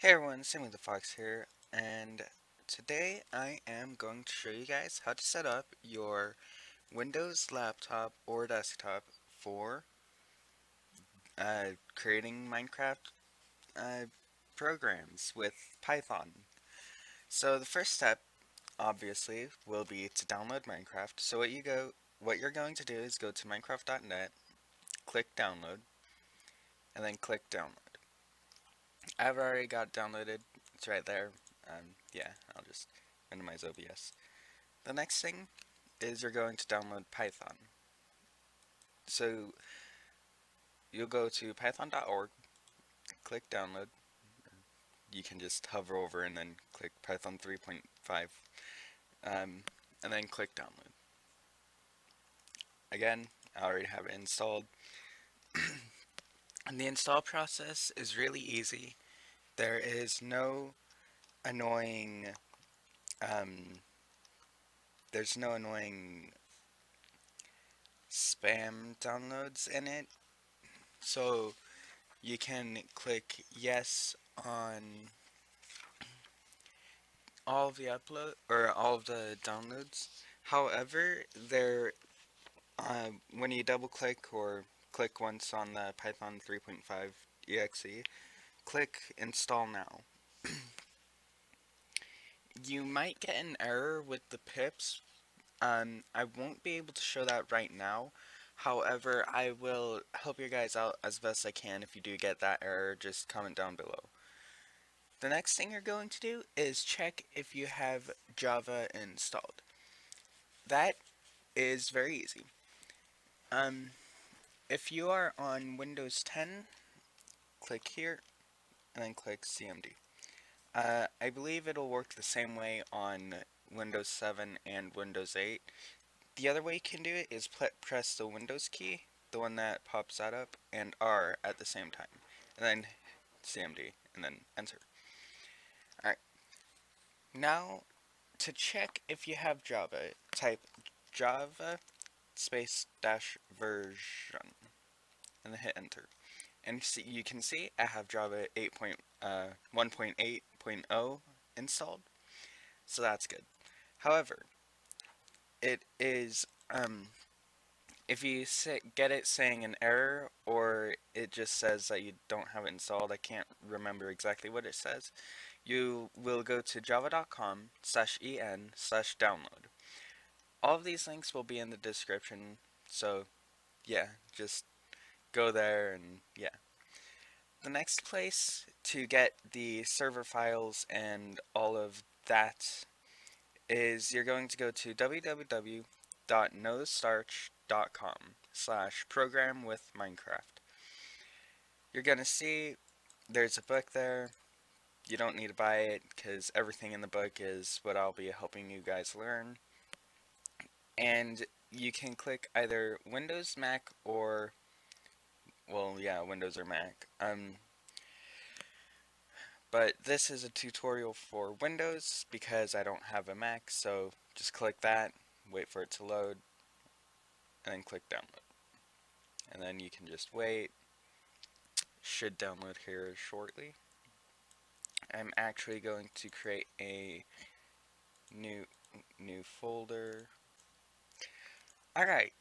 Hey everyone, Sammy the Fox here, and today I am going to show you guys how to set up your Windows laptop or desktop for uh, creating Minecraft uh, programs with Python. So the first step, obviously, will be to download Minecraft. So what you go, what you're going to do is go to Minecraft.net, click download, and then click download. I've already got downloaded. It's right there. Um, yeah, I'll just minimize OBS. The next thing is you're going to download Python. So you'll go to python.org, click download. You can just hover over and then click Python 3.5, um, and then click download. Again, I already have it installed. And the install process is really easy. There is no annoying, um, there's no annoying spam downloads in it. So you can click yes on all of the upload or all of the downloads. However, there uh, when you double click or click once on the Python 3.5 exe, click install now. you might get an error with the pips. Um, I won't be able to show that right now. However, I will help you guys out as best I can. If you do get that error, just comment down below. The next thing you're going to do is check if you have Java installed. That is very easy. Um, if you are on Windows 10, click here, and then click CMD. Uh, I believe it'll work the same way on Windows 7 and Windows 8. The other way you can do it is press the Windows key, the one that pops that up, and R at the same time. And then CMD, and then enter. Alright. Now, to check if you have Java, type Java space dash version and hit enter. And see, you can see I have Java 8.1.8.0 uh, installed, so that's good. However, it is, um, if you get it saying an error or it just says that you don't have it installed, I can't remember exactly what it says, you will go to java.com slash en slash download. All of these links will be in the description, so yeah, just go there and yeah. The next place to get the server files and all of that is you're going to go to www.nostarch.com slash program with Minecraft. You're going to see there's a book there. You don't need to buy it because everything in the book is what I'll be helping you guys learn. And you can click either Windows, Mac, or well, yeah, Windows or Mac. Um, but this is a tutorial for Windows because I don't have a Mac, so just click that, wait for it to load, and then click download. And then you can just wait. Should download here shortly. I'm actually going to create a new new folder. Alright,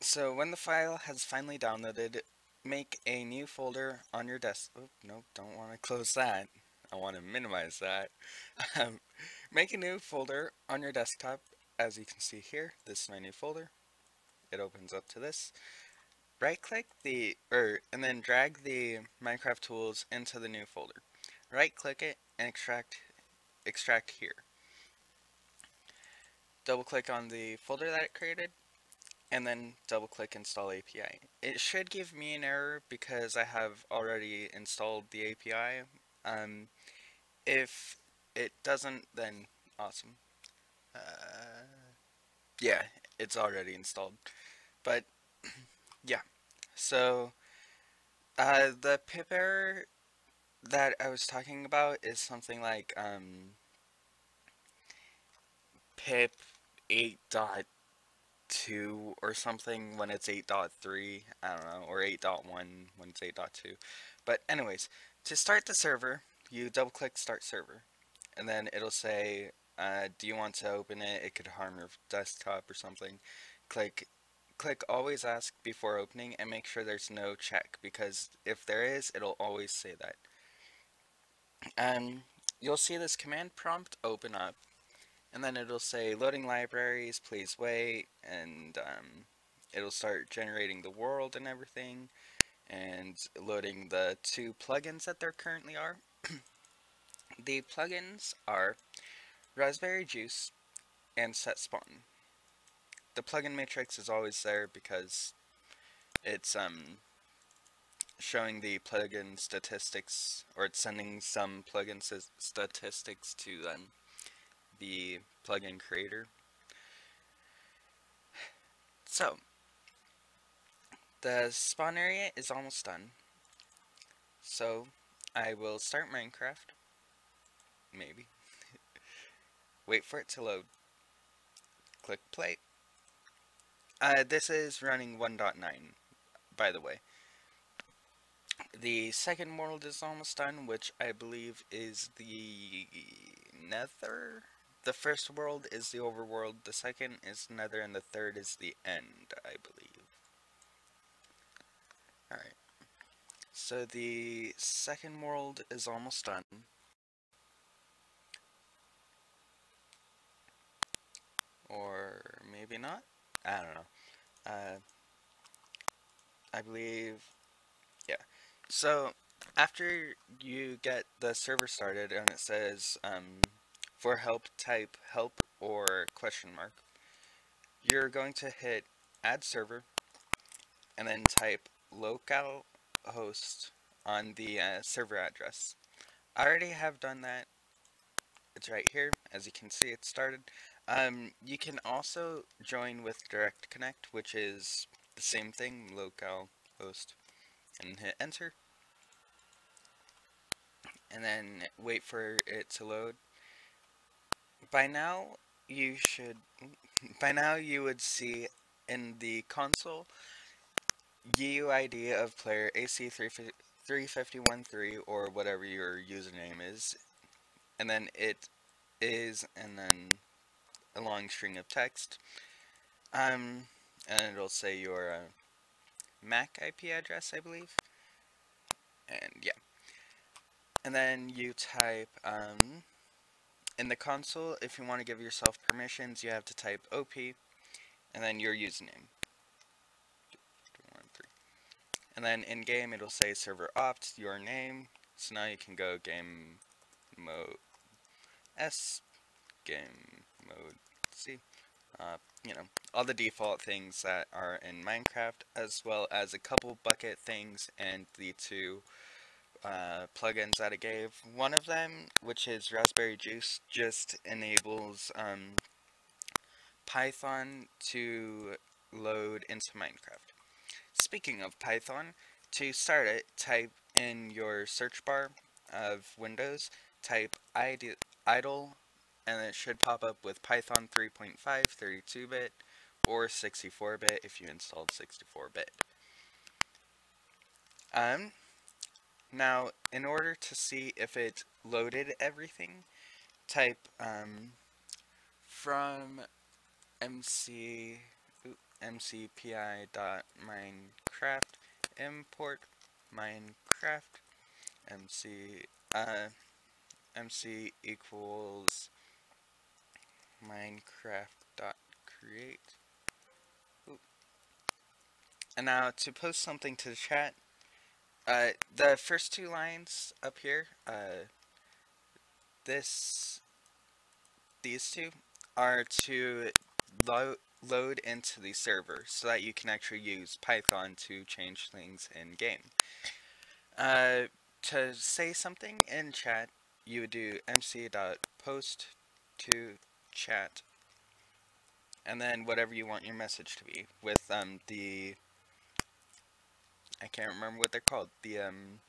so when the file has finally downloaded, make a new folder on your desk. Oh, nope, don't want to close that. I want to minimize that. Um, make a new folder on your desktop. As you can see here, this is my new folder. It opens up to this. Right click the, or, and then drag the Minecraft tools into the new folder. Right click it and extract, extract here. Double click on the folder that it created and then double click install API. It should give me an error because I have already installed the API. Um, if it doesn't, then awesome. Uh, yeah, it's already installed. But, yeah. So, uh, the pip error that I was talking about is something like, um, pip 8 dot 2 or something when it's 8.3, I don't know, or 8.1 when it's 8.2. But anyways, to start the server, you double click start server and then it'll say uh, do you want to open it? It could harm your desktop or something. Click click always ask before opening and make sure there's no check because if there is it'll always say that. Um, you'll see this command prompt open up and then it'll say loading libraries please wait and um, it'll start generating the world and everything and loading the two plugins that there currently are. The plugins are Raspberry Juice and Set Spawn the plugin matrix is always there because it's um showing the plugin statistics or it's sending some plugin statistics to um, the plugin creator. So, the spawn area is almost done. So, I will start Minecraft. Maybe. Wait for it to load. Click play. Uh, this is running 1.9, by the way. The second world is almost done, which I believe is the nether? The first world is the overworld, the second is nether, and the third is the end, I believe. Alright. So the second world is almost done. Or maybe not? I don't know. Uh, I believe, yeah. So after you get the server started and it says um, for help type help or question mark, you're going to hit add server and then type local host on the uh, server address. I already have done that. It's right here. As you can see, it started. Um, you can also join with Direct Connect, which is the same thing, local host, and hit enter. And then wait for it to load. By now, you should, by now you would see in the console, GUID of player AC3513 or whatever your username is, and then it is, and then a long string of text. Um, and it'll say your uh, MAC IP address, I believe. And yeah. And then you type, um, in the console, if you want to give yourself permissions, you have to type OP, and then your username. And then in game, it'll say server opt, your name. So now you can go game mode S, game mode C. Uh, you know, all the default things that are in Minecraft, as well as a couple Bukkit things and the two uh, plugins that it gave. One of them, which is Raspberry Juice, just enables um, Python to load into Minecraft. Speaking of Python, to start it, type in your search bar of Windows, type idle and it should pop up with Python 3.5 32-bit or 64-bit if you installed 64-bit. Um, now, in order to see if it loaded everything, type um, from mc mcpi.minecraft import minecraft mc uh, mc equals minecraft.create. And now to post something to the chat, uh, the first two lines up here, uh, this, these two, are to lo load into the server so that you can actually use Python to change things in game. Uh, to say something in chat, you would do mc.post to chat and then whatever you want your message to be with um the I can't remember what they're called the um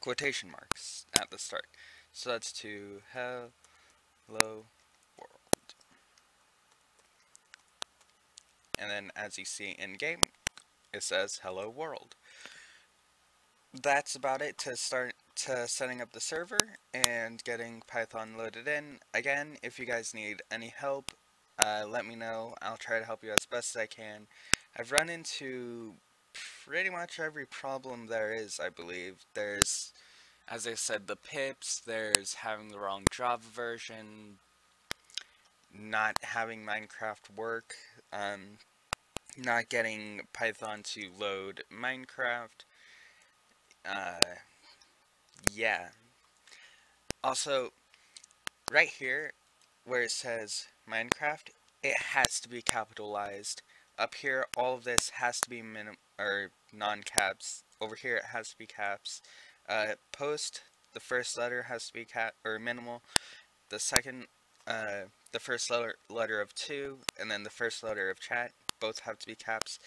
quotation marks at the start so that's to hello world and then as you see in game it says hello world that's about it to start to setting up the server and getting Python loaded in. Again, if you guys need any help, uh, let me know. I'll try to help you as best as I can. I've run into pretty much every problem there is, I believe. There's, as I said, the pips, there's having the wrong Java version, not having Minecraft work, um, not getting Python to load Minecraft, uh, yeah. Also, right here, where it says Minecraft, it has to be capitalized. Up here, all of this has to be minim or non-caps. Over here, it has to be caps. Uh, post, the first letter has to be cap or minimal. The second, uh, the first letter letter of two, and then the first letter of chat, both have to be caps.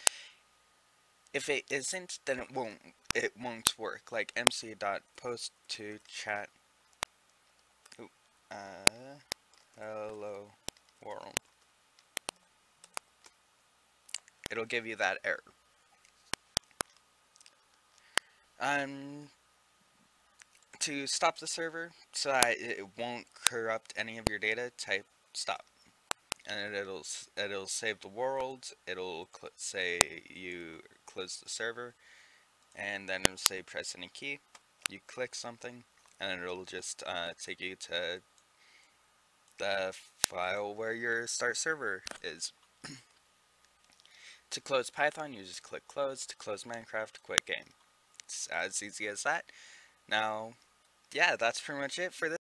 If it isn't, then it won't it won't work. Like mc dot post to chat. Ooh, uh, hello world. It'll give you that error. Um, to stop the server so that it won't corrupt any of your data, type stop and it'll it'll save the world. It'll say you close the server, and then it'll say press any key. You click something, and it'll just uh, take you to the file where your start server is. to close Python, you just click close. To close Minecraft, quit game. It's as easy as that. Now, yeah, that's pretty much it for this.